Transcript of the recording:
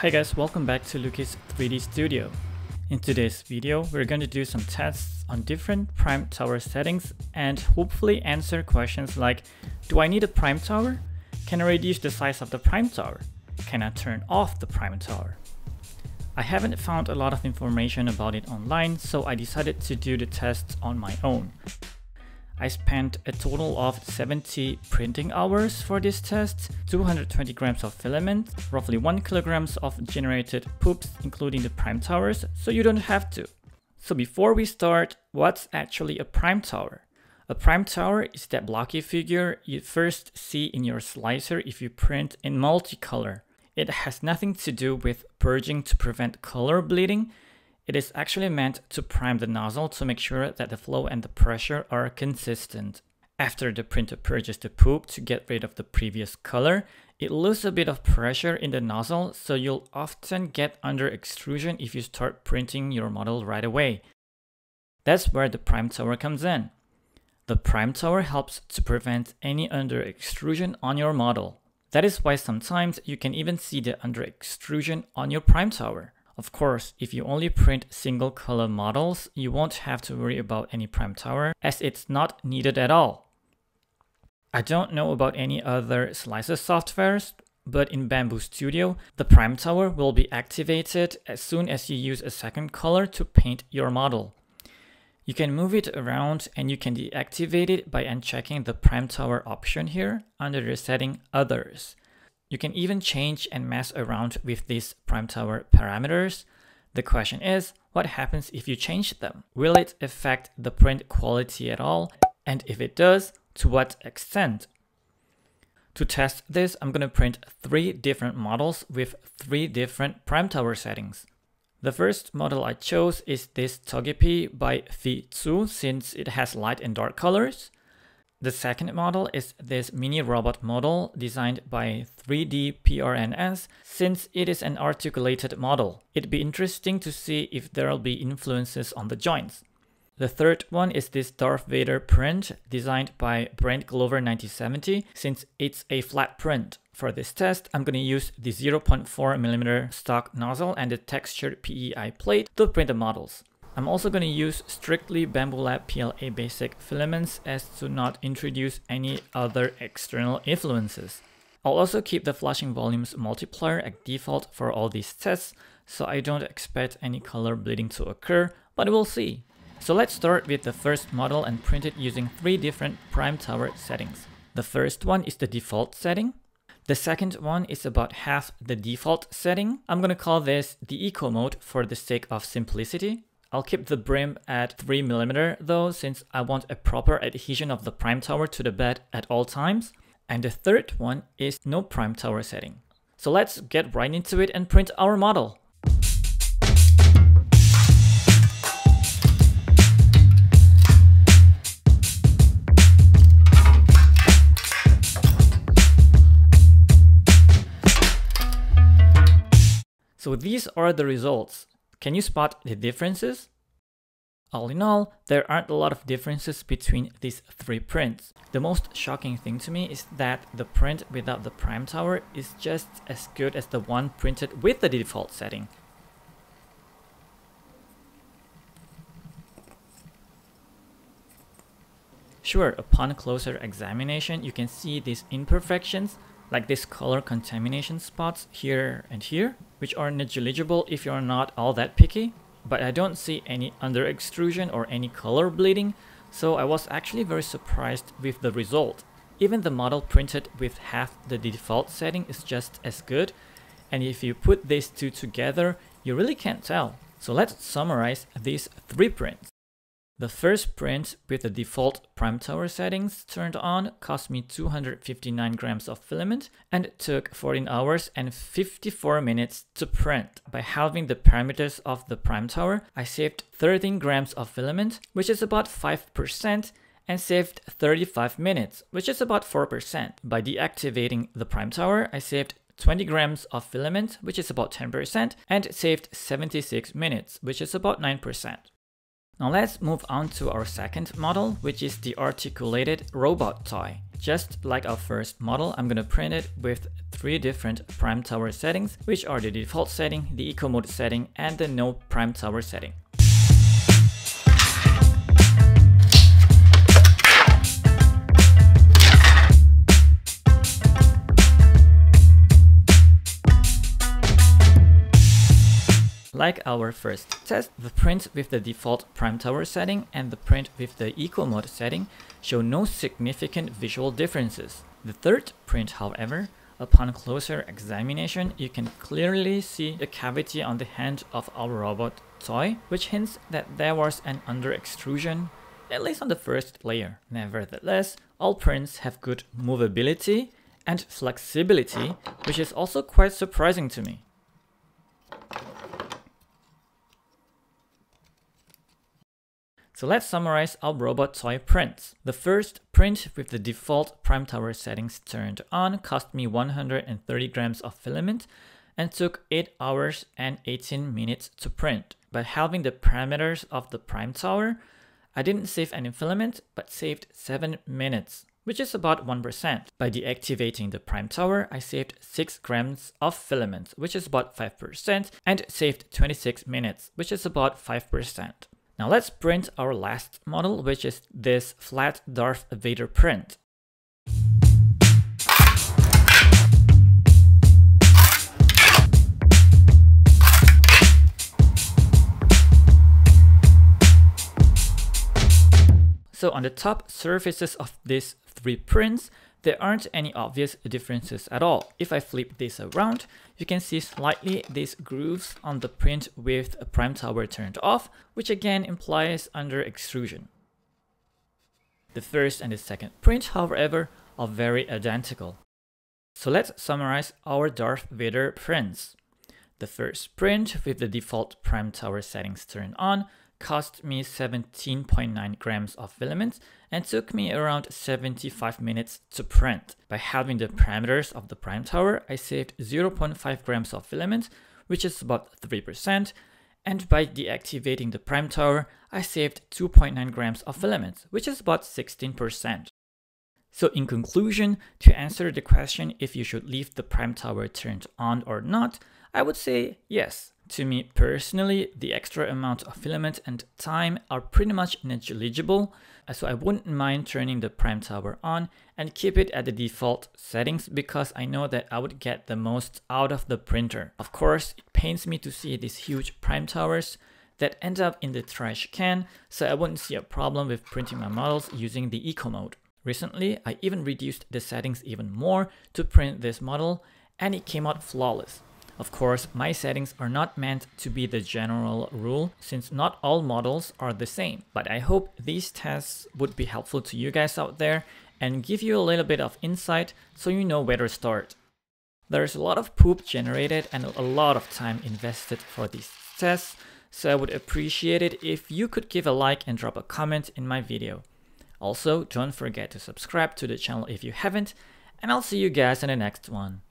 Hi guys, welcome back to Lukis 3D Studio. In today's video, we're going to do some tests on different prime tower settings and hopefully answer questions like, do I need a prime tower? Can I reduce the size of the prime tower? Can I turn off the prime tower? I haven't found a lot of information about it online, so I decided to do the tests on my own. I spent a total of 70 printing hours for this test, 220 grams of filament, roughly 1 kilograms of generated poops including the prime towers, so you don't have to. So before we start, what's actually a prime tower? A prime tower is that blocky figure you first see in your slicer if you print in multicolor. It has nothing to do with purging to prevent color bleeding, it is actually meant to prime the nozzle to make sure that the flow and the pressure are consistent. After the printer purges the poop to get rid of the previous color, it loses a bit of pressure in the nozzle so you'll often get under extrusion if you start printing your model right away. That's where the prime tower comes in. The prime tower helps to prevent any under extrusion on your model. That is why sometimes you can even see the under extrusion on your prime tower. Of course, if you only print single color models, you won't have to worry about any prime tower as it's not needed at all. I don't know about any other slicer softwares, but in Bambu Studio, the prime tower will be activated as soon as you use a second color to paint your model. You can move it around and you can deactivate it by unchecking the prime tower option here under the setting others. You can even change and mess around with these prime tower parameters. The question is, what happens if you change them? Will it affect the print quality at all? And if it does, to what extent? To test this, I'm going to print three different models with three different prime tower settings. The first model I chose is this Togepi by Fitsu since it has light and dark colors. The second model is this mini robot model designed by 3D PRNS since it is an articulated model. It'd be interesting to see if there'll be influences on the joints. The third one is this Darth Vader print designed by Brent Glover 9070 since it's a flat print. For this test, I'm going to use the 0.4mm stock nozzle and the textured PEI plate to print the models. I'm also going to use strictly Bambu Lab PLA basic filaments as to not introduce any other external influences. I'll also keep the flushing volumes multiplier at default for all these tests, so I don't expect any color bleeding to occur, but we'll see. So let's start with the first model and print it using three different prime tower settings. The first one is the default setting. The second one is about half the default setting. I'm gonna call this the eco mode for the sake of simplicity. I'll keep the brim at 3mm though, since I want a proper adhesion of the prime tower to the bed at all times. And the third one is no prime tower setting. So let's get right into it and print our model. So these are the results. Can you spot the differences? All in all, there aren't a lot of differences between these three prints. The most shocking thing to me is that the print without the prime tower is just as good as the one printed with the default setting. Sure, upon closer examination, you can see these imperfections, like this color contamination spots here and here, which are negligible if you're not all that picky, but I don't see any under extrusion or any color bleeding, so I was actually very surprised with the result. Even the model printed with half the default setting is just as good, and if you put these two together, you really can't tell. So let's summarize these three prints. The first print with the default prime tower settings turned on cost me 259 grams of filament and took 14 hours and 54 minutes to print. By halving the parameters of the prime tower, I saved 13 grams of filament, which is about 5%, and saved 35 minutes, which is about 4%. By deactivating the prime tower, I saved 20 grams of filament, which is about 10%, and saved 76 minutes, which is about 9%. Now let's move on to our second model, which is the articulated robot toy. Just like our first model, I'm gonna print it with three different prime tower settings, which are the default setting, the eco mode setting, and the no prime tower setting. Like our first test, the print with the default prime tower setting and the print with the eco mode setting show no significant visual differences. The third print, however, upon closer examination, you can clearly see the cavity on the hand of our robot toy, which hints that there was an under extrusion, at least on the first layer. Nevertheless, all prints have good movability and flexibility, which is also quite surprising to me. So let's summarize our robot toy prints. The first print with the default prime tower settings turned on cost me 130 grams of filament and took 8 hours and 18 minutes to print. By halving the parameters of the prime tower, I didn't save any filament but saved 7 minutes which is about 1%. By deactivating the prime tower, I saved 6 grams of filament, which is about 5%, and saved 26 minutes, which is about 5%. Now let's print our last model, which is this flat Darth Vader print. So on the top surfaces of these three prints, there aren't any obvious differences at all. If I flip this around, you can see slightly these grooves on the print with a prime tower turned off, which again implies under extrusion. The first and the second print, however, are very identical. So let's summarize our Darth Vader prints. The first print with the default prime tower settings turned on cost me 17.9 grams of filament and took me around 75 minutes to print. By halving the parameters of the prime tower, I saved 0.5 grams of filament, which is about 3%, and by deactivating the prime tower, I saved 2.9 grams of filament, which is about 16%. So in conclusion, to answer the question if you should leave the prime tower turned on or not, I would say yes. To me personally, the extra amount of filament and time are pretty much negligible, uh, so I wouldn't mind turning the prime tower on and keep it at the default settings because I know that I would get the most out of the printer. Of course, it pains me to see these huge prime towers that end up in the trash can, so I wouldn't see a problem with printing my models using the eco mode. Recently, I even reduced the settings even more to print this model and it came out flawless. Of course, my settings are not meant to be the general rule since not all models are the same, but I hope these tests would be helpful to you guys out there and give you a little bit of insight so you know where to start. There's a lot of poop generated and a lot of time invested for these tests, so I would appreciate it if you could give a like and drop a comment in my video. Also, don't forget to subscribe to the channel if you haven't, and I'll see you guys in the next one.